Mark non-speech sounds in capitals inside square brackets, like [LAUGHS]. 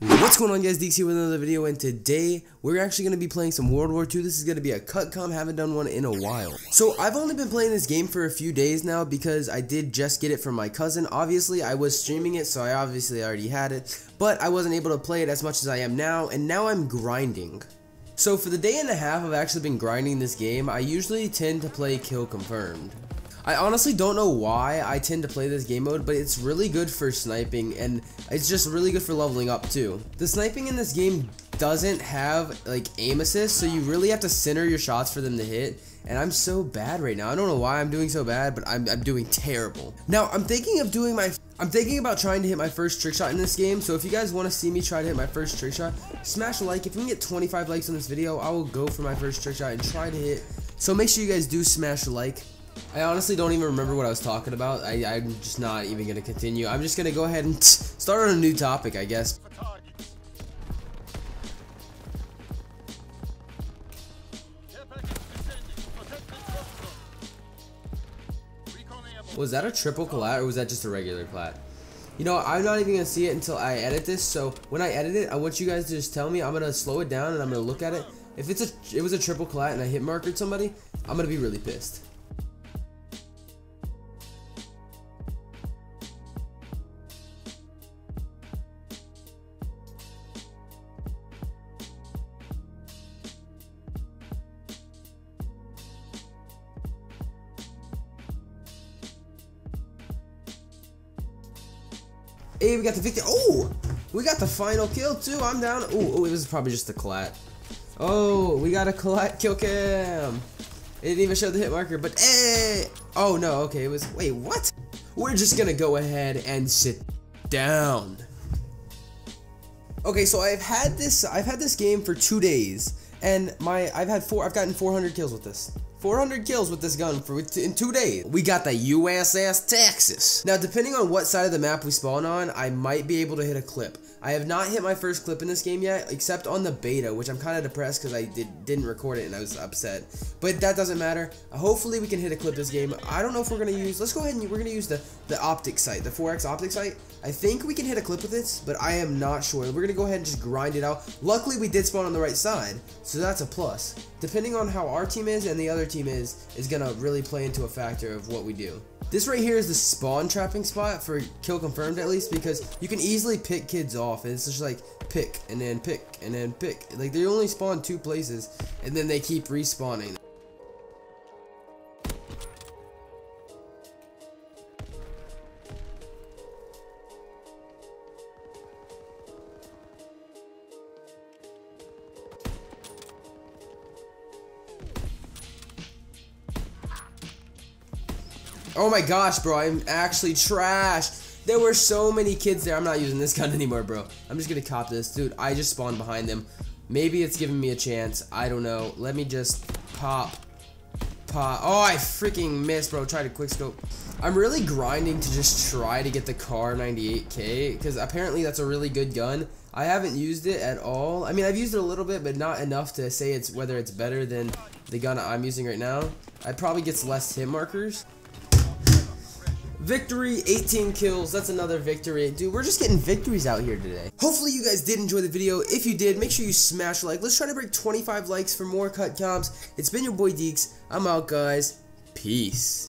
What's going on guys, here with another video and today we're actually going to be playing some World War II. This is going to be a cut com, haven't done one in a while. So I've only been playing this game for a few days now because I did just get it from my cousin. Obviously I was streaming it so I obviously already had it, but I wasn't able to play it as much as I am now and now I'm grinding. So for the day and a half I've actually been grinding this game, I usually tend to play kill confirmed. I honestly don't know why I tend to play this game mode, but it's really good for sniping and it's just really good for leveling up too. The sniping in this game doesn't have like aim assist, so you really have to center your shots for them to hit. And I'm so bad right now. I don't know why I'm doing so bad, but I'm, I'm doing terrible. Now, I'm thinking of doing my... I'm thinking about trying to hit my first trick shot in this game, so if you guys want to see me try to hit my first trick shot, smash a like. If we can get 25 likes on this video, I will go for my first trick shot and try to hit. So make sure you guys do smash a like. I honestly don't even remember what I was talking about. I, I'm just not even going to continue. I'm just going to go ahead and [LAUGHS] start on a new topic, I guess. Was that a triple collat or was that just a regular collat? You know, I'm not even to see it until I edit this, so when I edit it, I want you guys to just tell me. I'm to slow it down and I'm to look at it. If it's a, it was a triple collat and I hit markered somebody, I'm to be really pissed. Hey, we got the victory. Oh, we got the final kill too. I'm down. Oh, it was probably just a collat. Oh, we got a collat kill cam. It didn't even show the hit marker, but hey. Oh no, okay, it was. Wait, what? We're just gonna go ahead and sit down. Okay, so I've had this. I've had this game for two days, and my I've had four. I've gotten 400 kills with this. 400 kills with this gun for in two days. We got the USS Texas. Now, depending on what side of the map we spawn on, I might be able to hit a clip. I have not hit my first clip in this game yet, except on the beta, which I'm kind of depressed because I did, didn't record it and I was upset. But that doesn't matter. Hopefully we can hit a clip this game. I don't know if we're going to use, let's go ahead and we're going to use the, the optic sight, the 4X optic sight. I think we can hit a clip with this, but I am not sure. We're going to go ahead and just grind it out. Luckily, we did spawn on the right side, so that's a plus. Depending on how our team is and the other team is, is going to really play into a factor of what we do. This right here is the spawn trapping spot for kill confirmed at least because you can easily pick kids off. and It's just like pick and then pick and then pick. Like they only spawn two places and then they keep respawning. Oh my gosh, bro, I'm actually trash. There were so many kids there. I'm not using this [LAUGHS] gun anymore, bro. I'm just gonna cop this. Dude, I just spawned behind them. Maybe it's giving me a chance. I don't know. Let me just pop. Pop. Oh, I freaking missed, bro. Try to quickscope. I'm really grinding to just try to get the Kar 98K because apparently that's a really good gun. I haven't used it at all. I mean, I've used it a little bit, but not enough to say it's whether it's better than the gun I'm using right now. It probably gets less hit markers. Victory, 18 kills, that's another victory. Dude, we're just getting victories out here today. Hopefully you guys did enjoy the video. If you did, make sure you smash like. Let's try to break 25 likes for more cut comps. It's been your boy Deaks. I'm out, guys. Peace.